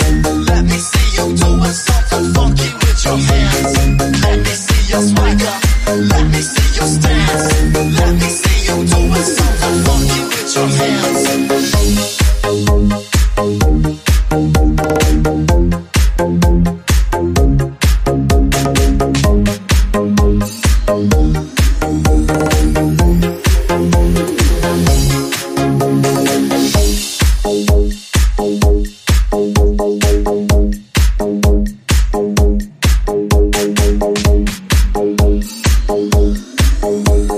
Thank you. Bye.